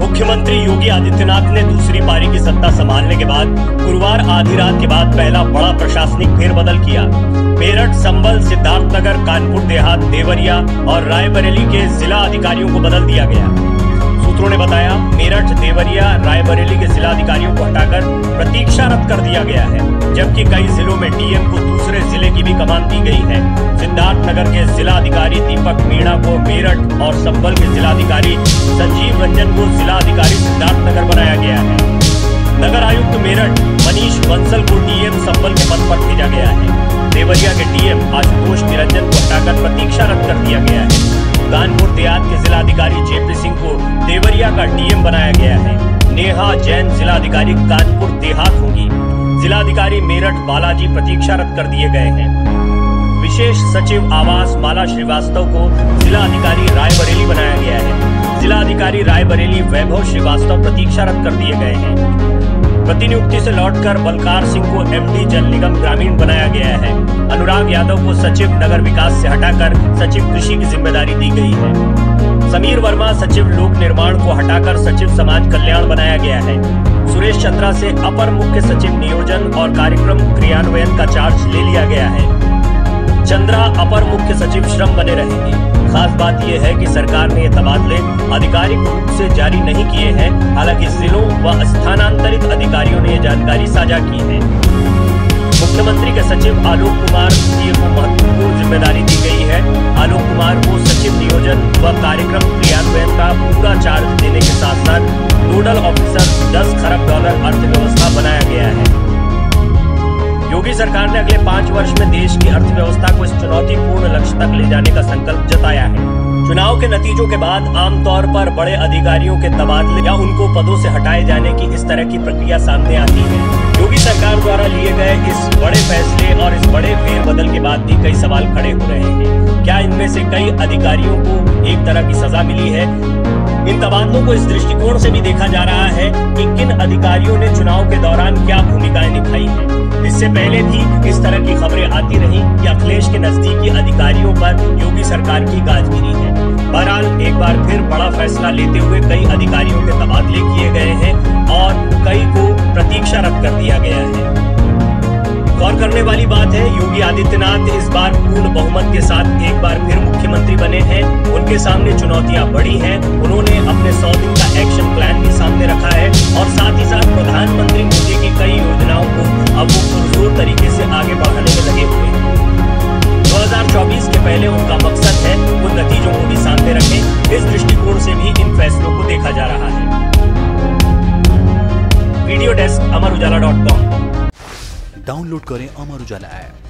मुख्यमंत्री योगी आदित्यनाथ ने दूसरी पारी की सत्ता संभालने के बाद गुरुवार आधी रात के बाद पहला बड़ा प्रशासनिक फेरबदल किया। मेरठ संबल सिद्धार्थनगर, कानपुर, देहात, देवरिया और रायबरेली के जिला अधिकारियों को बदल दिया गया। सूत्रों ने बताया, मेरठ, देवरिया, रायबरेली के जिला अधिकारियों को हटाकर प्रतीक्षा रद्द कर दिया गया है, जबकि कई जिलों में डीएम को दूसरे ज़िले की भी कमान दी गई है। सिद्धार्थ नगर के जिला अधिकारी दीपक मीणा को मेरठ और संबल के जिला अधिकारी संजीव रंजन को जिला अधिकारी सिद्धार्थ नगर बनाया गया है। नगर आयुक्त मेरठ मनीष बंसल को डीएम संबल के पद पर भेजा गया है। देवरिया के डीएम आशुतोष निरंजन को हटाकर प्रतीक्षा रद्द कर दिया गया है। कानपुर देहात के जिला अधिकारी जेपी सिंह को देवरिया का डीएम बनाया गया है। नेहा जैन जिला अधिकारी कानपुर देहात होगी। जिलाधिकारी मेरठ बालाजी प्रतीक्षा रद्द कर दिए गए हैं। विशेष सचिव आवास माला श्रीवास्तव को जिला अधिकारी रायबरेली बनाया गया है। जिला अधिकारी रायबरेली वैभव श्रीवास्तव प्रतीक्षा रद्द कर दिए गए हैं। प्रतिनियुक्ति से लौटकर बलकार सिंह को एमडी जल निगम ग्रामीण बनाया गया है। अनुराग यादव को सचिव नगर विकास से हटाकर सचिव कृषि की ज़िम्मेदारी दी गई है। समीर वर्मा सचिव लोक निर्माण को हटाकर सचिव समाज कल्याण बनाया गया है। सुरेश चंद्रा से अपर मुख्य सचिव नियोजन और कार्यक्रम क्रियान्वयन का चार्ज ले लिया गया है। चंद्रा अपर मुख्य सचिव श्रम बने रहेंगे। खास बात यह है कि सरकार ने ये तबादले आधिकारिक रूप से जारी नहीं किए हैं। हालाँकि जिलों व स्थानांतरित अधिकारियों ने ये जानकारी साझा की है। मुख्यमंत्री के सचिव आलोक कुमार को महत्वपूर्ण ज़िम्मेदारी दी गई है। आलोक कुमार कार्यक्रम क्रियान्वयन का पूरा चार्ज देने के साथ साथ नोडल ऑफिसर 10 खरब डॉलर अर्थव्यवस्था बनाया गया है। योगी सरकार ने अगले पाँच वर्ष में देश की अर्थव्यवस्था को इस चुनौतीपूर्ण लक्ष्य तक ले जाने का संकल्प जताया है। चुनाव के नतीजों के बाद आमतौर पर बड़े अधिकारियों के तबादले या उनको पदों से हटाए जाने की इस तरह की प्रक्रिया सामने आती है। योगी सरकार द्वारा लिए गए इस बड़े फैसले और इस बड़े फेरबदल के बाद भी कई सवाल खड़े हो रहे हैं। क्या इनमें से कई अधिकारियों को एक तरह की सजा मिली है? इन तबादलों को इस दृष्टिकोण से भी देखा जा रहा है कि किन अधिकारियों ने चुनाव के दौरान क्या भूमिकाएँ निभाई हैं। इससे पहले भी इस तरह की खबरें आती रही कि अखिलेश के नजदीकी अधिकारियों पर योगी सरकार की गाज गिरी है। बहरहाल, एक बार फिर बड़ा फैसला लेते हुए कई अधिकारियों के तबादले किए गए आदित्यनाथ इस बार पूर्ण बहुमत के साथ एक बार फिर मुख्यमंत्री बने हैं। उनके सामने चुनौतियाँ बड़ी हैं। उन्होंने अपने सौ दिन का एक्शन प्लान भी सामने रखा है। और साथ ही साथ प्रधानमंत्री मोदी की कई योजनाओं को अब वो पुरजोर तरीके से आगे बढ़ाने में लगे हुए हैं। 2024 के पहले उनका मकसद है उन नतीजों को भी सामने रखें। इस दृष्टिकोण से भी इन फैसलों को देखा जा रहा है। Video desk Amar Ujala dot com download करें अमर उजाला ऐप।